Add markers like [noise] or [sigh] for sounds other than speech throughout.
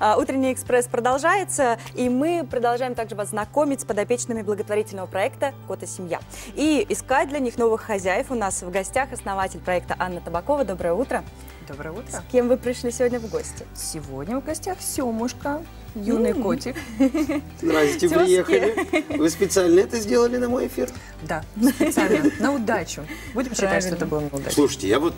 А, Утренний экспресс продолжается, и мы продолжаем также вас знакомить с подопечными благотворительного проекта «Кот и семья». И искать для них новых хозяев. У нас в гостях основатель проекта Анна Табакова. Доброе утро. Доброе утро. С кем вы пришли сегодня в гости? Сегодня в гостях Семушка, юный М. котик. [laughs] Здрасте, Тёзки. приехали. Вы специально это сделали на мой эфир? Да, специально, на удачу. Будем считать, что это было на удачу. Слушайте, я вот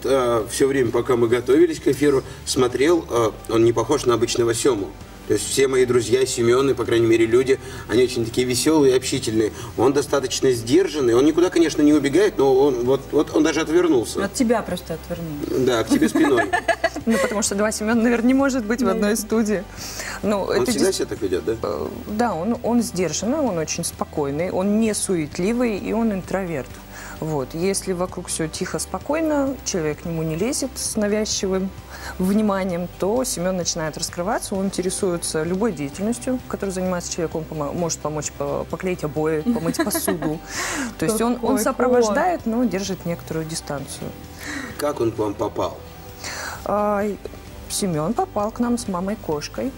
все время, пока мы готовились к эфиру, смотрел, э, он не похож на обычного Сему. То есть все мои друзья, Семены, по крайней мере, люди, они очень такие веселые, общительные. Он достаточно сдержанный. Он никуда, конечно, не убегает, но он, вот, вот он даже отвернулся. От тебя просто отвернули. Да, к тебе спиной. [laughs] Ну, потому что два Семена, наверное, не может быть в одной студии. Ну, Он это всегда дес- себя так ведет, да? Э, Да, он, он сдержанный, он очень спокойный, он не суетливый и он интроверт. Вот. Если вокруг все тихо, спокойно, человек к нему не лезет с навязчивым вниманием, то Семен начинает раскрываться, он интересуется любой деятельностью, которой занимается человек, он помо- может помочь по- поклеить обои, помыть посуду. То есть он, он сопровождает, но держит некоторую дистанцию. Как он к вам попал? А, Семен попал к нам с мамой-кошкой.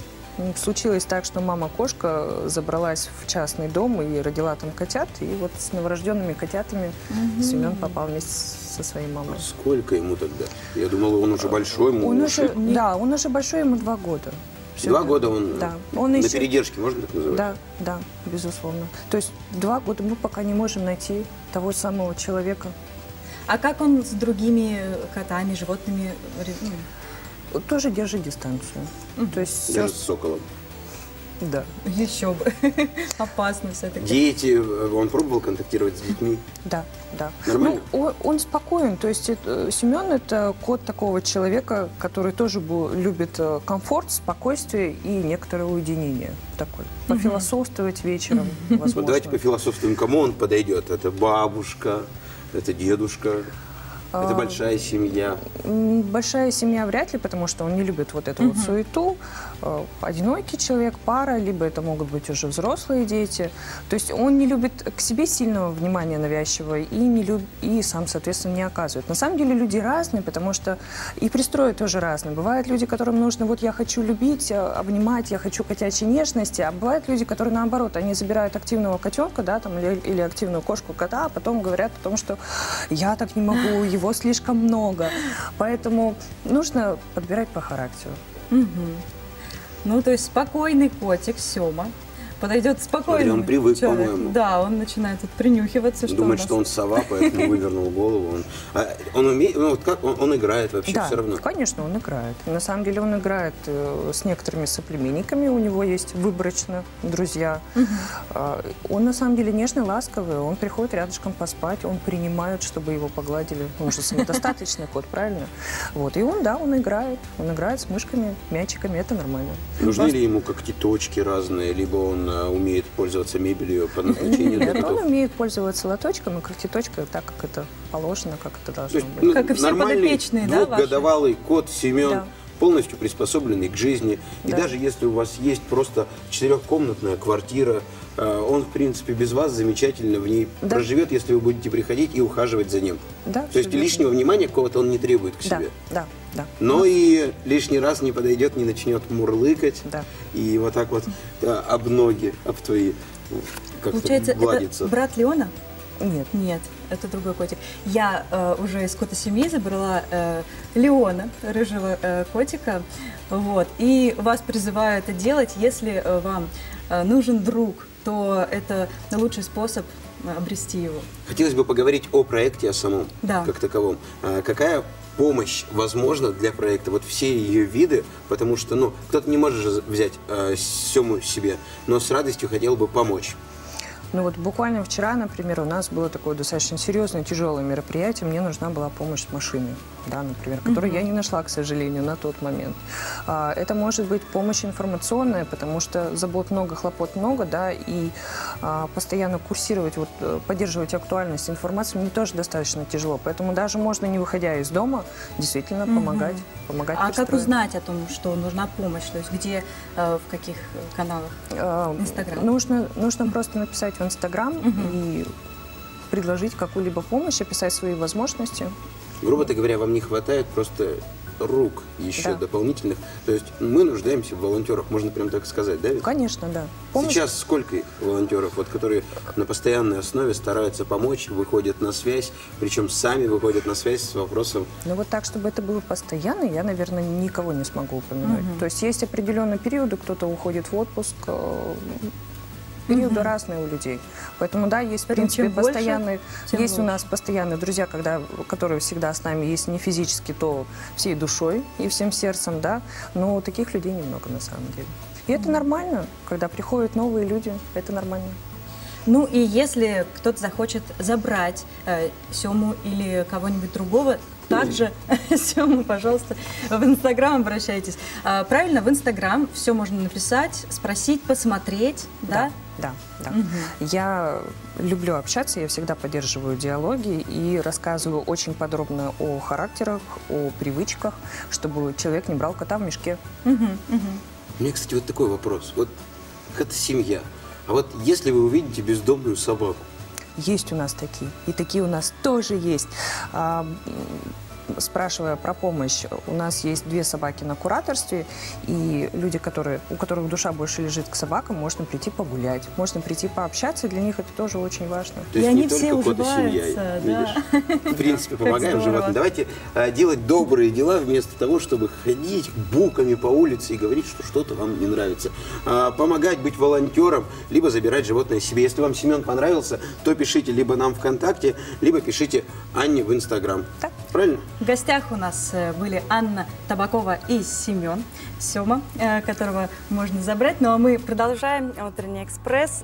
Случилось так, что мама-кошка забралась в частный дом и родила там котят. И вот с новорожденными котятами Семен попал вместе со своей мамой. Сколько ему тогда? Я думал, он уже большой, Он мужик. уже, да, он уже большой, ему два года. Всё Два верно. года он, Да. Он на еще- передержке, можно так называть? Да, да, безусловно. То есть два года мы пока не можем найти того самого человека. А как он с другими котами, животными? ну, Тоже держит дистанцию. То есть Даже всё- с соколом. да. Еще бы. [laughs] Опасно все-таки. Дети, э, он пробовал контактировать с детьми? Да, да. Нормально? Ну, он, он спокоен. То есть это, Семен это кот такого человека, который тоже любит э, комфорт, спокойствие и некоторое уединение. Такой. Пофилософствовать вечером, возможно. Вот давайте пофилософствуем, кому он подойдет. Это бабушка, это дедушка, А, это большая семья. Большая семья вряд ли, потому что он не любит вот эту вот суету. Э, Одинокий человек, пара, либо это могут быть уже взрослые дети. То есть он не любит к себе сильного внимания навязчивого и, не люб... и сам, соответственно, не оказывает. На самом деле люди разные, потому что и пристрои тоже разные. Бывают люди, которым нужно, вот я хочу любить, э, обнимать, я хочу котячей нежности, а бывают люди, которые наоборот, они забирают активного котенка, да, там, или, или активную кошку кота, а потом говорят о том, что я так не могу, его слишком много. Поэтому нужно подбирать по характеру. Мгм. Ну, то есть спокойный котик Сема подойдет спокойно. он привык, по-моему. Да, он начинает тут принюхиваться, что Думает, что он сова, поэтому вывернул голову. Он, а он умеет, ну вот как он, он играет вообще да, все равно. конечно, он играет. На самом деле он играет э, с некоторыми соплеменниками, у него есть выборочно друзья. А, Он на самом деле нежный, ласковый, он приходит рядышком поспать, он принимает, чтобы его погладили. Он же самодостаточный кот, правильно? Вот, и он, да, он играет. Он играет с мышками, мячиками, это нормально. Нужны ли ему когтеточки разные, либо он умеет пользоваться мебелью по назначению для Нет, он умеет пользоваться лоточком и когтеточкой так, как это положено, как это То должно быть. ну, Как и все подопечные, да, двухгодовалый кот Семен, Да. Полностью приспособленный к жизни. И Да. даже если у вас есть просто четырехкомнатная квартира, э, он, в принципе, без вас замечательно в ней Да. проживет, если вы будете приходить и ухаживать за ним. Да, То есть верно. лишнего внимания какого-то он не требует к Да, себе. да, да. Но и лишний раз не подойдет, не начнет мурлыкать Да. и вот так вот э, об ноги, об твои как Получается, гладиться. это брат Леона? Нет. Нет, это другой котик. Я э, уже из кота семьи забрала э, Леона, рыжего э, котика, вот. И вас призываю это делать, если э, вам э, нужен друг, то это лучший способ э, обрести его. Хотелось бы поговорить о проекте, о самом, Да. как таковом. А Какая помощь возможна для проекта? Вот все ее виды, потому что, ну, кто-то не может же взять э, Сему себе, но с радостью хотел бы помочь. Ну вот буквально вчера, например, у нас было такое достаточно серьезное, тяжелое мероприятие. Мне нужна была помощь с машиной, да, например, которую я не нашла, к сожалению, на тот момент. А, это может быть помощь информационная, потому что забот много, хлопот много, да, и а, постоянно курсировать, вот, э, поддерживать актуальность информации мне тоже достаточно тяжело. Поэтому даже можно, не выходя из дома, действительно помогать, помогать А как узнать о том, что нужна помощь? То есть где, э, в каких э, каналах? А, Инстаграм. Нужно, нужно просто написать в Инстаграм и предложить какую-либо помощь, описать свои возможности. Грубо говоря, вам не хватает просто рук еще Да. дополнительных. То есть мы нуждаемся в волонтерах, можно прям так сказать, да? ведь? Конечно, да. Помощь Сейчас сколько их волонтеров, вот, которые на постоянной основе стараются помочь, выходят на связь, причем сами выходят на связь с вопросом Ну вот так, чтобы это было постоянно, я, наверное, никого не смогу упомянуть. То есть есть определенные периоды, кто-то уходит в отпуск, периоды разные у людей. Поэтому да, есть в принципе чем больше, постоянные, тем есть у нас постоянные друзья, когда, которые всегда с нами, если не физически, то всей душой и всем сердцем, да. Но таких людей немного на самом деле. И это нормально, когда приходят новые люди, это нормально. Ну и если кто-то захочет забрать э, Сему или кого-нибудь другого, также [laughs] Сему, пожалуйста, в Инстаграм обращайтесь. А, правильно, в Инстаграм все можно написать, спросить, посмотреть, да? Да, да. Я люблю общаться, я всегда поддерживаю диалоги и рассказываю очень подробно о характерах, о привычках, чтобы человек не брал кота в мешке. Мгм, мгм. У меня, кстати, вот такой вопрос. Вот это семья. А вот если вы увидите бездомную собаку, Есть у нас такие, и такие у нас тоже есть. Спрашивая про помощь, у нас есть две собаки на кураторстве, и люди, которые, у которых душа больше лежит к собакам, можно прийти погулять, можно прийти пообщаться, для них это тоже очень важно. то И есть они не все только кот и семья, уживаются, да. видишь? В принципе, помогаем животным. Давайте а, делать добрые дела вместо того, чтобы ходить буками по улице и говорить, что что-то вам не нравится. А, помогать быть волонтером, либо забирать животное себе. Если вам Семен понравился, то пишите либо нам ВКонтакте, либо пишите Анне в Инстаграм. Так. Правильно? В гостях у нас э, были Анна Табакова и Семен Сема, э, которого можно забрать. Ну а мы продолжаем утренний экспресс.